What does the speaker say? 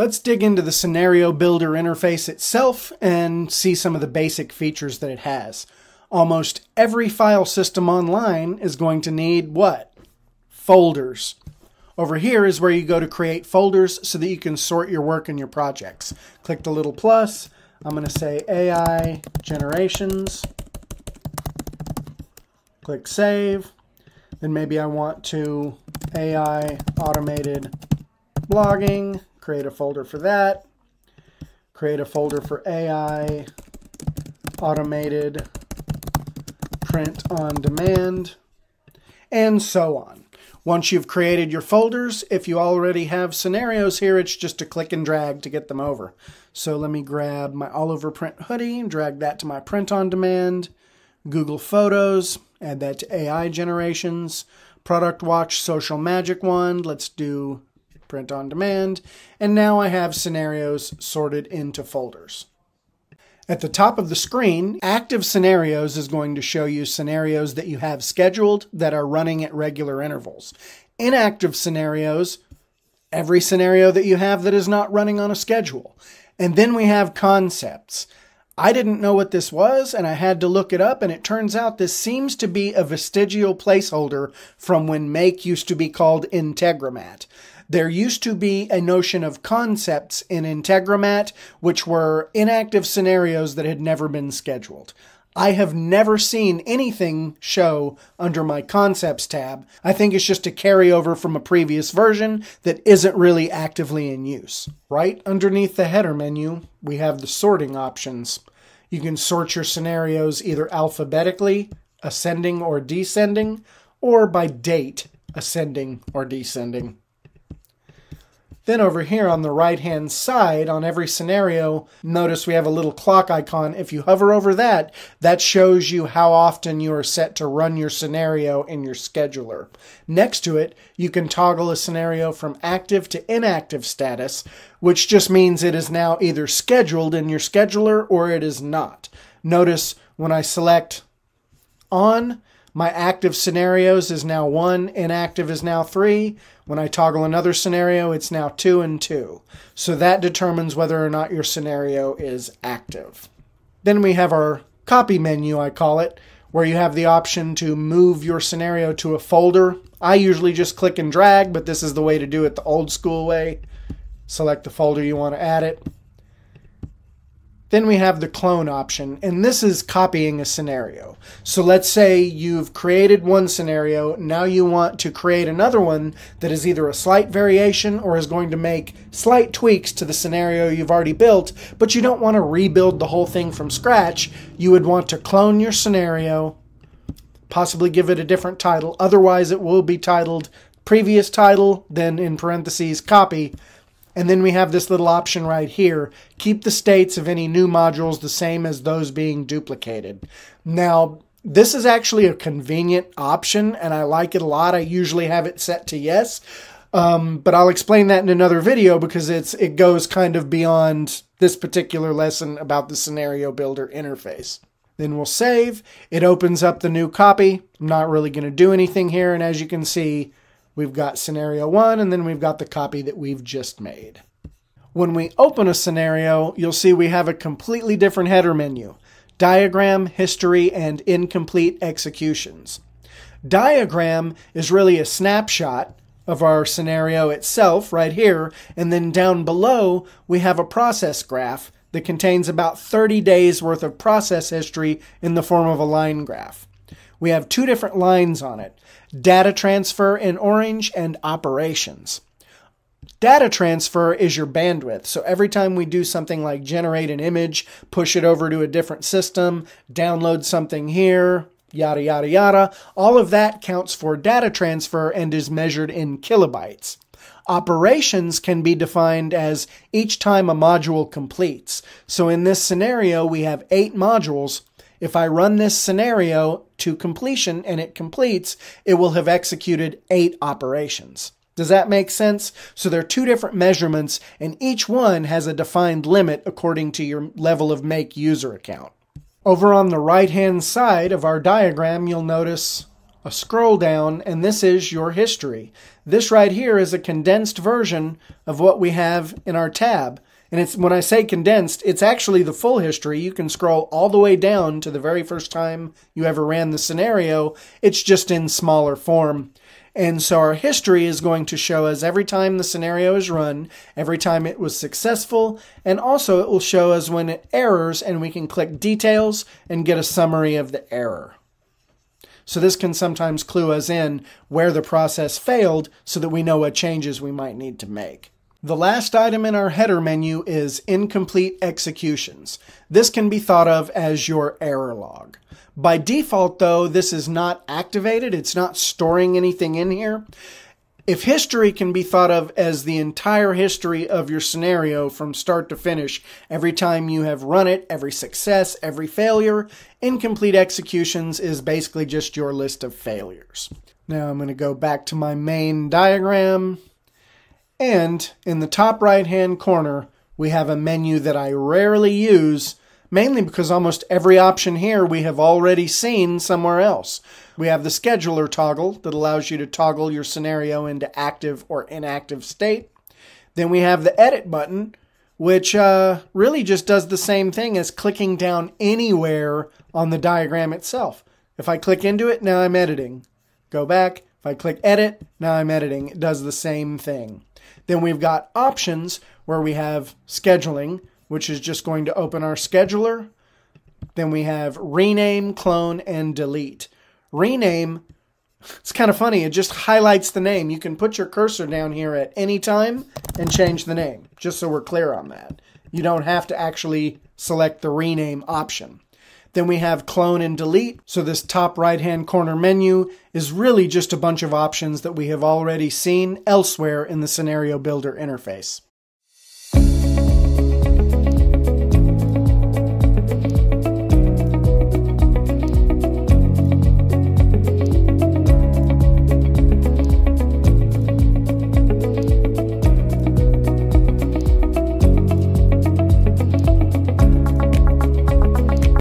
Let's dig into the scenario builder interface itself and see some of the basic features that it has. Almost every file system online is going to need what? Folders. Over here is where you go to create folders so that you can sort your work and your projects. Click the little plus. I'm going to say AI generations. Click save. Then maybe I want to AI automated blogging. Create a folder for that. Create a folder for AI automated print on demand, and so on. Once you've created your folders, if you already have scenarios here, it's just a click and drag to get them over. So let me grab my all over Print hoodie and drag that to my print on demand, Google Photos, add that to AI generations, Product Watch Social Magic Wand, let's do print on demand, and now I have scenarios sorted into folders. At the top of the screen, Active Scenarios is going to show you scenarios that you have scheduled that are running at regular intervals. Inactive scenarios, every scenario that you have that is not running on a schedule. And then we have concepts. I didn't know what this was and I had to look it up and it turns out this seems to be a vestigial placeholder from when Make used to be called Integromat. There used to be a notion of concepts in Integromat, which were inactive scenarios that had never been scheduled. I have never seen anything show under my concepts tab. I think it's just a carryover from a previous version that isn't really actively in use. Right underneath the header menu, we have the sorting options. You can sort your scenarios either alphabetically, ascending or descending, or by date, ascending or descending. Then over here on the right hand side on every scenario, notice we have a little clock icon. If you hover over that, that shows you how often you are set to run your scenario in your scheduler. Next to it, you can toggle a scenario from active to inactive status, which just means it is now either scheduled in your scheduler or it is not. Notice when I select on, my active scenarios is now 1, inactive is now 3. When I toggle another scenario, it's now 2 and 2. So that determines whether or not your scenario is active. Then we have our copy menu, I call it, where you have the option to move your scenario to a folder. I usually just click and drag, but this is the way to do it the old school way. Select the folder you want to add it. Then we have the clone option, and this is copying a scenario. So let's say you've created one scenario, now you want to create another one that is either a slight variation or is going to make slight tweaks to the scenario you've already built, but you don't want to rebuild the whole thing from scratch. You would want to clone your scenario, possibly give it a different title. Otherwise, it will be titled previous title, then in parentheses copy, and then we have this little option right here. Keep the states of any new modules the same as those being duplicated. Now, this is actually a convenient option and I like it a lot. I usually have it set to yes. Um, but I'll explain that in another video because it's it goes kind of beyond this particular lesson about the scenario builder interface. Then we'll save. It opens up the new copy. I'm not really going to do anything here. And as you can see, We've got scenario one, and then we've got the copy that we've just made. When we open a scenario, you'll see we have a completely different header menu. Diagram, history, and incomplete executions. Diagram is really a snapshot of our scenario itself right here, and then down below we have a process graph that contains about 30 days worth of process history in the form of a line graph. We have two different lines on it data transfer in orange, and operations. Data transfer is your bandwidth. So every time we do something like generate an image, push it over to a different system, download something here, yada, yada, yada, all of that counts for data transfer and is measured in kilobytes. Operations can be defined as each time a module completes. So in this scenario, we have eight modules. If I run this scenario to completion and it completes, it will have executed eight operations. Does that make sense? So there are two different measurements, and each one has a defined limit according to your level of make user account. Over on the right hand side of our diagram, you'll notice a scroll down, and this is your history. This right here is a condensed version of what we have in our tab. And it's when I say condensed, it's actually the full history. You can scroll all the way down to the very first time you ever ran the scenario. It's just in smaller form. And so our history is going to show us every time the scenario is run, every time it was successful, and also it will show us when it errors and we can click details and get a summary of the error. So this can sometimes clue us in where the process failed so that we know what changes we might need to make. The last item in our header menu is incomplete executions. This can be thought of as your error log. By default, though, this is not activated. It's not storing anything in here. If history can be thought of as the entire history of your scenario from start to finish, every time you have run it, every success, every failure, incomplete executions is basically just your list of failures. Now I'm going to go back to my main diagram. And in the top right hand corner, we have a menu that I rarely use mainly because almost every option here we have already seen somewhere else. We have the scheduler toggle that allows you to toggle your scenario into active or inactive state. Then we have the edit button, which uh, really just does the same thing as clicking down anywhere on the diagram itself. If I click into it, now I'm editing. Go back. If I click edit, now I'm editing. It does the same thing. Then we've got options where we have scheduling, which is just going to open our scheduler. Then we have rename, clone, and delete. Rename, it's kind of funny. It just highlights the name. You can put your cursor down here at any time and change the name, just so we're clear on that. You don't have to actually select the rename option. Then we have clone and delete. So this top right hand corner menu is really just a bunch of options that we have already seen elsewhere in the scenario builder interface.